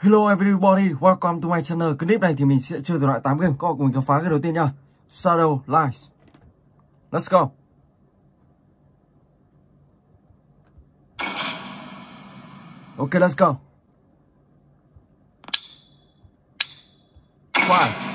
Hello everybody, welcome to my channel. Clip này thì mình sẽ chơi từ loại 8 game. Có mình khám phá cái đầu tiên nha. Shadow Lies. Let's go. Ok, let's go. Five.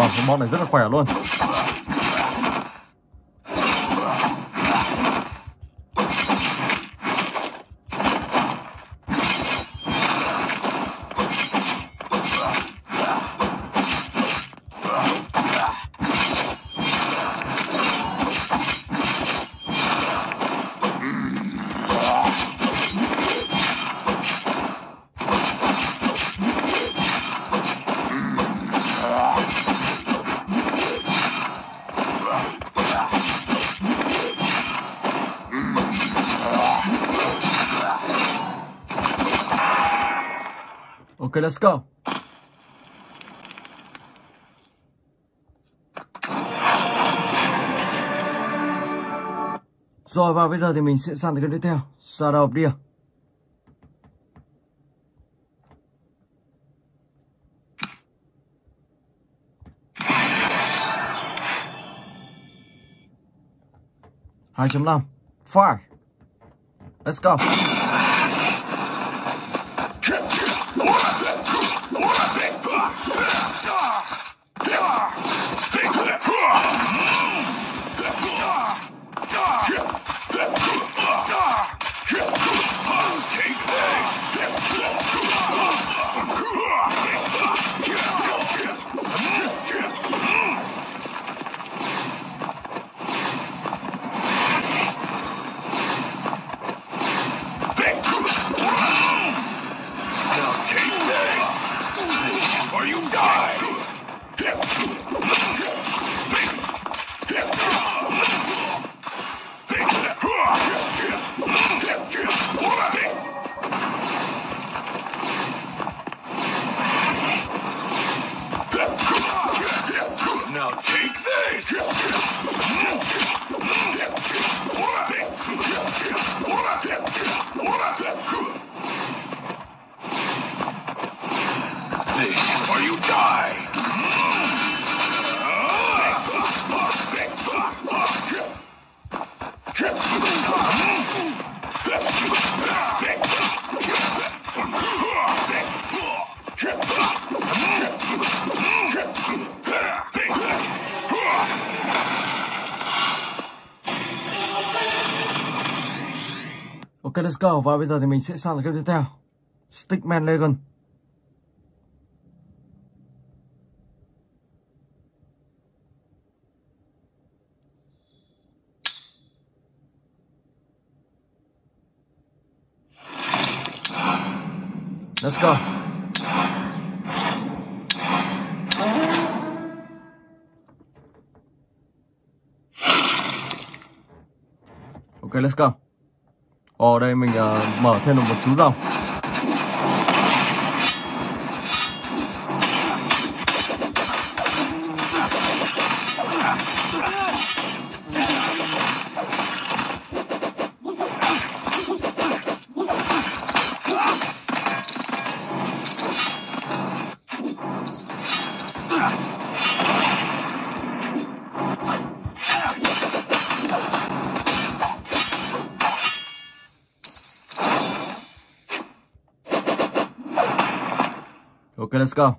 Wow, cái mod này rất là khỏe luôn. Ok, let's go. Rồi và bây giờ thì mình sẽ sang tới cái tiếp theo. Shadow of Deer. hai chấm năm fire let's go Yes. Ok, go. Và bây giờ thì mình sẽ sang cái tiếp theo. Stickman Legend. Let's go. Okay, let's go. Ồ, đây mình uh, mở thêm được một chú rồng. Ok, let's go.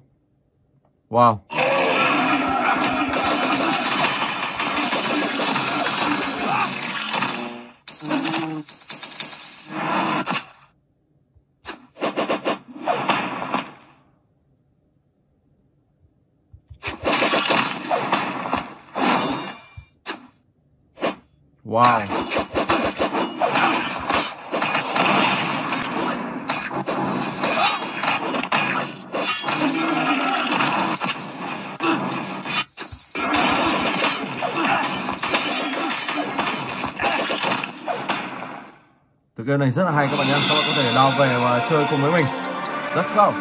Wow. Tựa game này rất là hay, các bạn nhé. Các bạn có thể đào về và chơi cùng với mình. Let's go.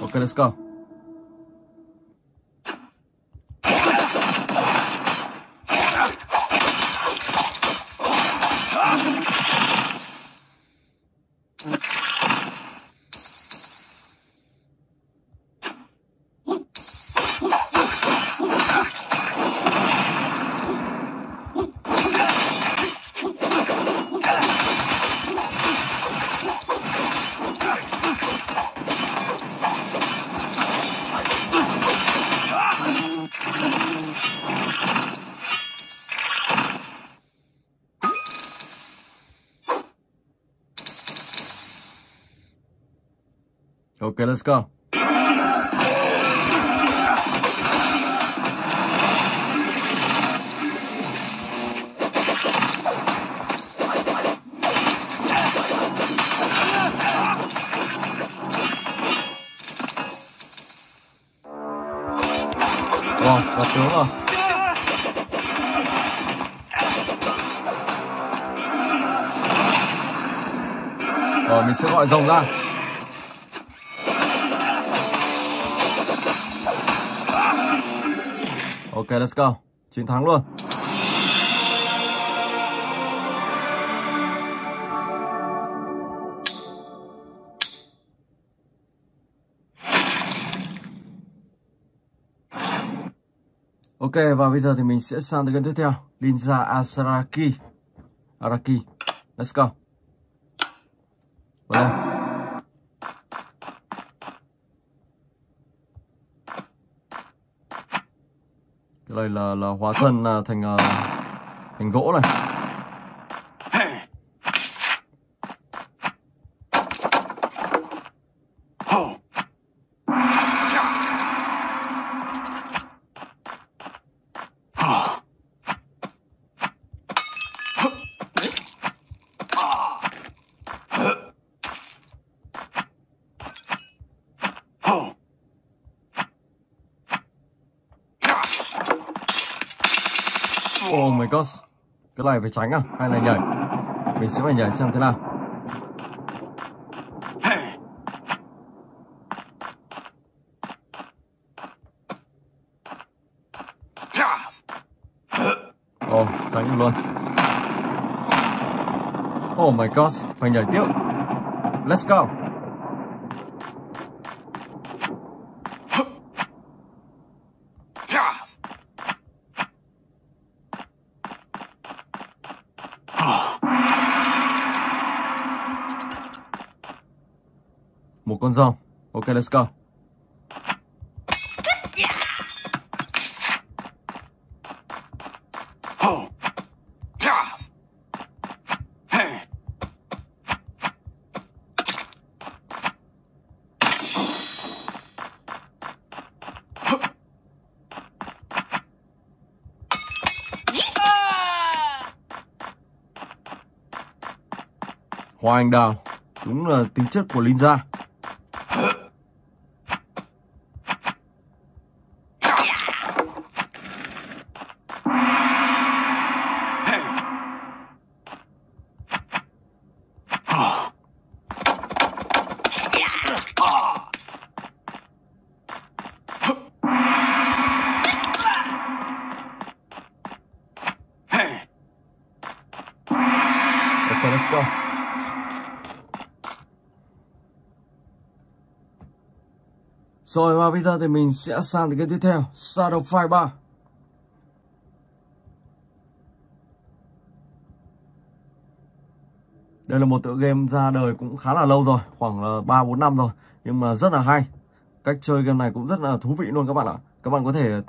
ok, let's go. Okay, let's go. Wow, gặp tướng rồi. Rồi mình sẽ gọi rồng ra. Ok, let's go. Chiến thắng luôn. Ok, và bây giờ thì mình sẽ sang tới game tiếp theo. Ninja Asaraki. Araki. Let's go. Vào đây. Cái này là là hóa thân là thành uh, thành gỗ này. Mày có cái này phải tránh à hay là nhảy? Mình sẽ phải nhảy xem thế nào. Oh tránh được luôn. Oh my god phải nhảy tiếp. Let's go. Con rồng ok, let's go. Hoa anh đào, đúng là tính chất của Linh Gia. Rồi và bây giờ thì mình sẽ sang đến game tiếp theo Shadowfire 3 Đây là một tựa game ra đời cũng khá là lâu rồi Khoảng 3-4 năm rồi Nhưng mà rất là hay. Cách chơi game này cũng rất là thú vị luôn các bạn ạ. Các bạn có thể uh,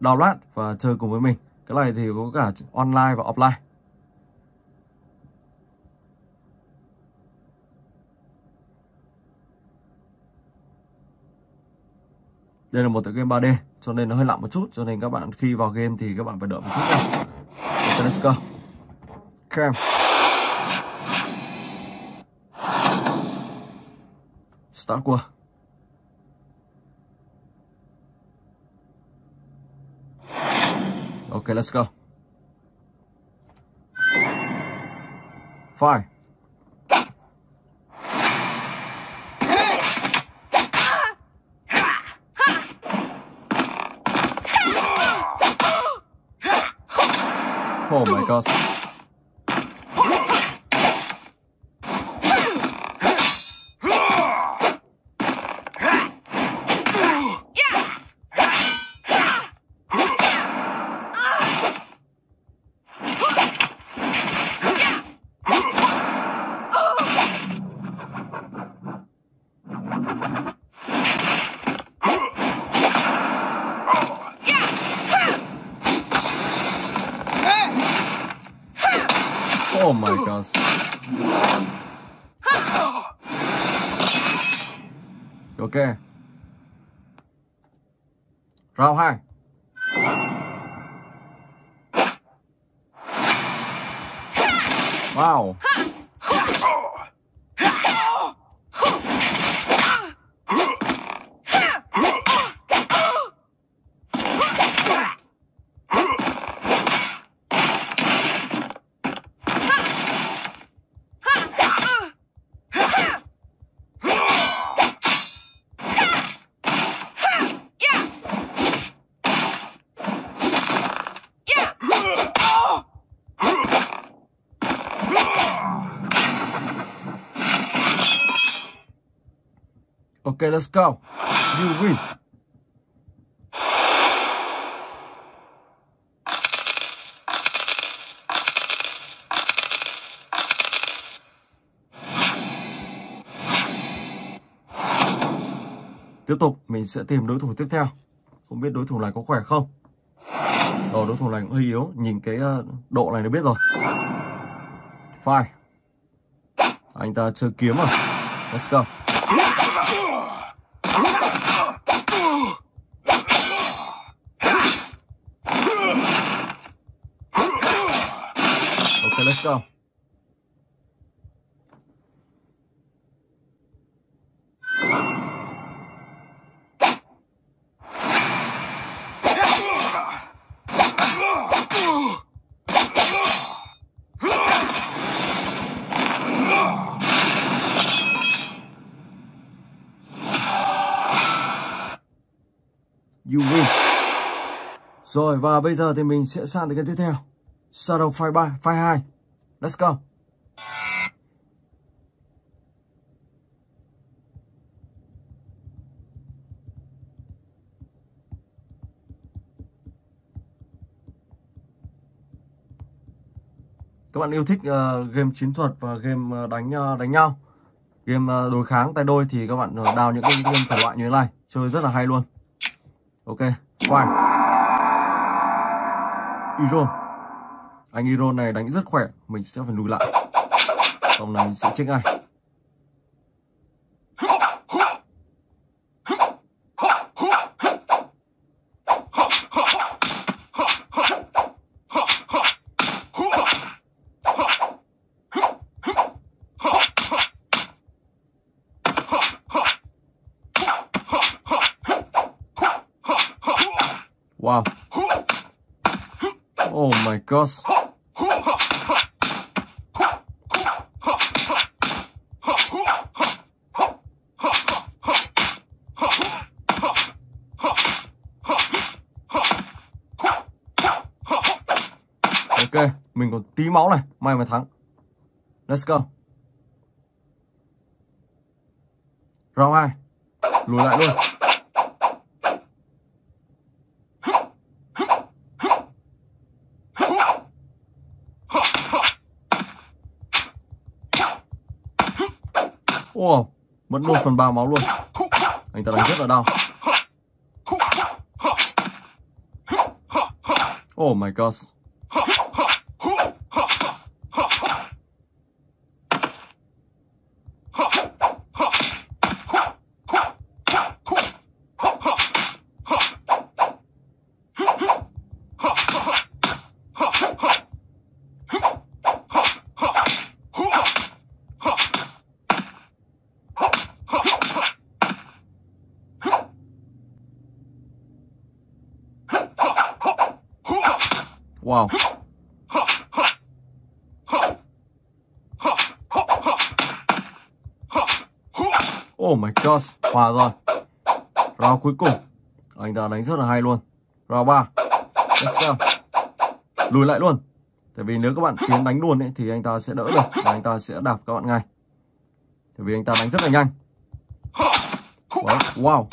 download và chơi cùng với mình. Cái này thì có cả online và offline. Đây là một tựa game 3D cho nên nó hơi lặng một chút cho nên các bạn khi vào game thì các bạn phải đợi một chút nha. Okay, let's go. Cam. Start qua. Okay, let's go. Fire. Oh my gosh. Round 2. Wow. Okay, let's go. You win. Tiếp tục mình sẽ tìm đối thủ tiếp theo. Không biết đối thủ này có khỏe không? Rồi đối thủ này cũng hơi yếu, nhìn cái ờ, độ này nó biết rồi. Fine. Anh ta chơi kiếm à? Let's go. Không. You win. Rồi và bây giờ thì mình sẽ sang tới cái tiếp theo. Shadow Fight 3, Fight 2. Let's go. Các bạn yêu thích uh, game chiến thuật và game uh, đánh uh, đánh nhau, game uh, đối kháng tay đôi thì các bạn uh, đào những cái game thể loại như thế này, chơi rất là hay luôn. Ok, quay. Iron. Anh Iron này đánh rất khỏe, mình sẽ phải lùi lại. Xong này mình sẽ chết ngay. Wow. Oh my gosh. Mình còn tí máu này, may mà thắng. Let's go. Round 2. Lùi lại luôn. Wow, mất 1 phần 3 máu luôn. Anh ta đánh rất là đau. Oh my god. Wow. Oh my god, hòa rồi. Round cuối cùng. Anh ta đánh rất là hay luôn. Round 3. Let's go. Lùi lại luôn. Tại vì nếu các bạn tiến đánh luôn ấy, thì anh ta sẽ đỡ được và anh ta sẽ đạp các bạn ngay. Tại vì anh ta đánh rất là nhanh. Wow.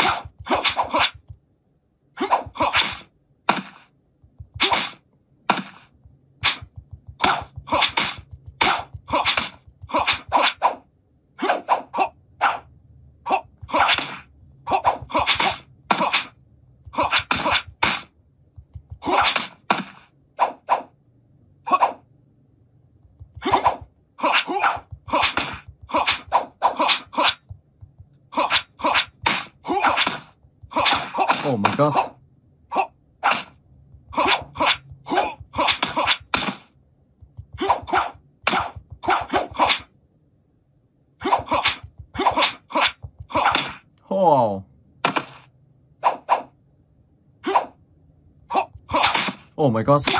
Oh my.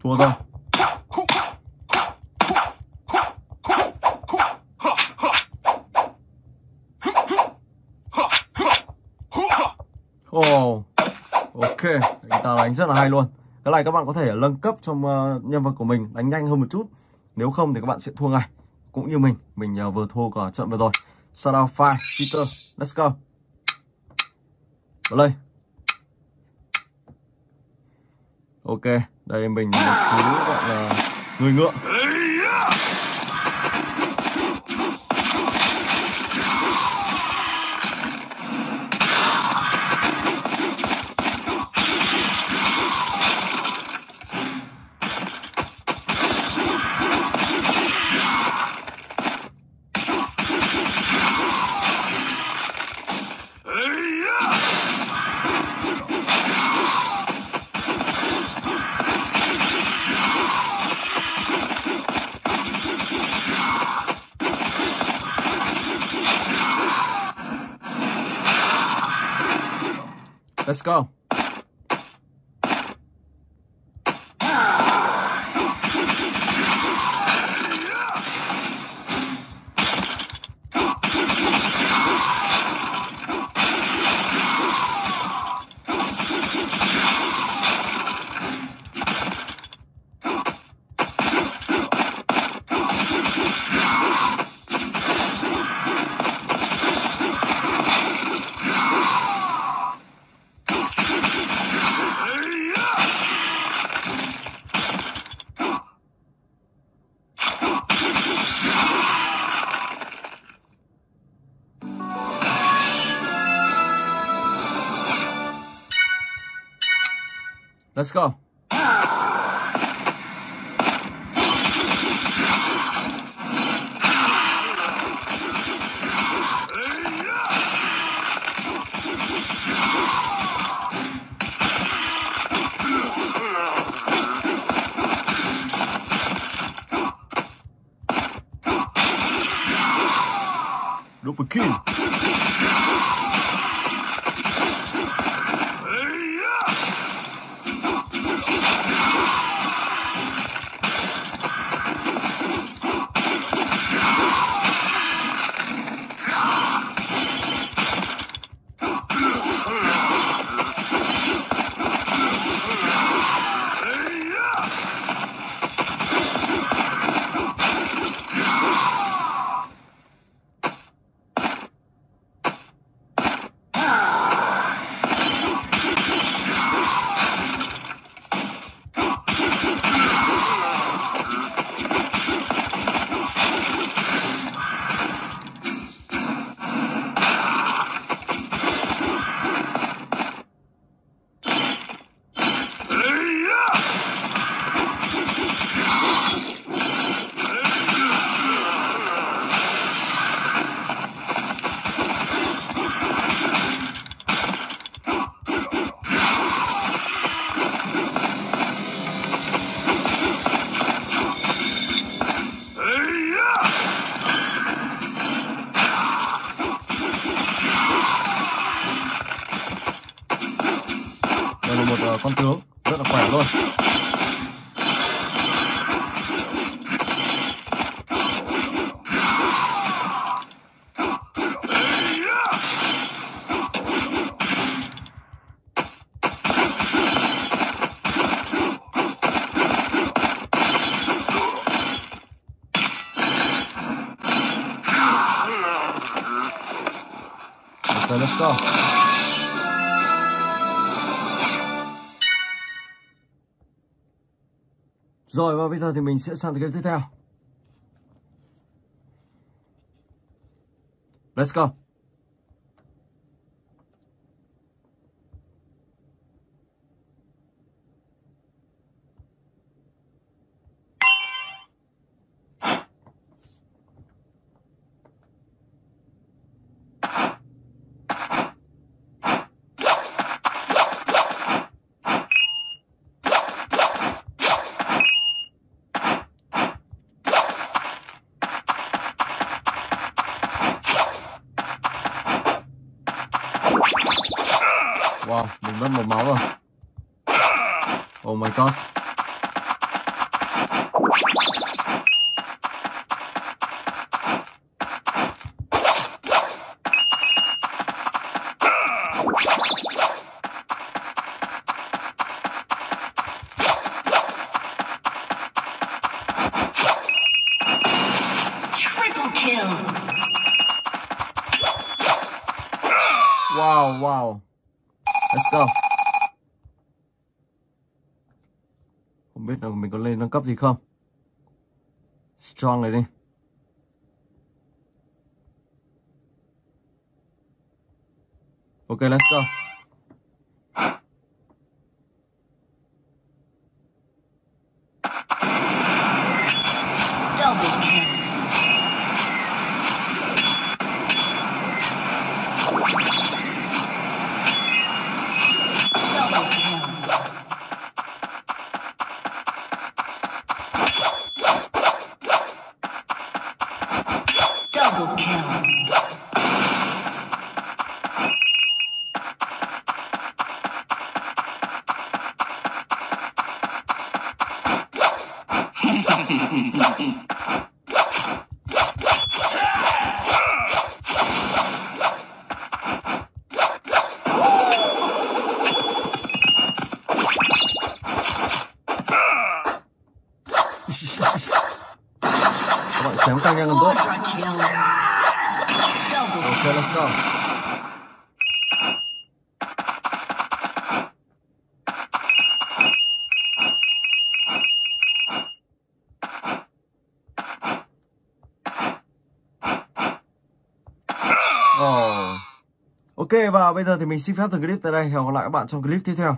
Thua rồi. Oh, ok, anh ta đánh rất là hay luôn. Cái này các bạn có thể nâng cấp trong uh, nhân vật của mình đánh nhanh hơn một chút. Nếu không thì các bạn sẽ thua ngay. Cũng như mình, mình uh, vừa thua cả trận vừa rồi. Shadow Fire, Peter, let's go. Vào đây. Ok, đây mình một chú gọi là người ngựa. Let's go. Go. Let's go. Rồi, và bây giờ thì mình sẽ sang game tiếp theo. Let's go. Wow, mình mất một máu rồi. Oh my god. Triple kill. Wow, wow. Let's go. Không biết là mình có lên nâng cấp gì không? Strong này đi. Ok, let's go. 嗯嗯嗯嗯嗯 bây giờ thì mình xin phép dừng clip tại đây. Hẹn gặp lại các bạn trong clip tiếp theo.